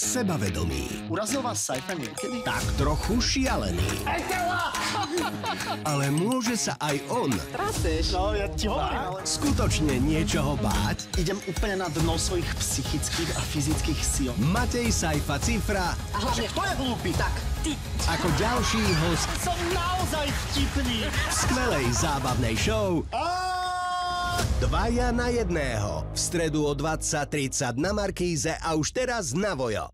sebavedomý, Urazil vás Saifa niekedy? tak trochu šialený. Ale môže sa aj on Traseš. No, ja ti hovorím, ale... skutočne niečoho báť? Idem úplne na dno svojich psychických a fyzických síl. Matej Saifa Cifra A hlavne, Kto je hlúpy? Tak. ty. ako ďalší host Som naozaj vtipný. v skvelej zábavnej show Á! Dvaja na jedného. V stredu o 20.30 na Markíze a už teraz na Vojo.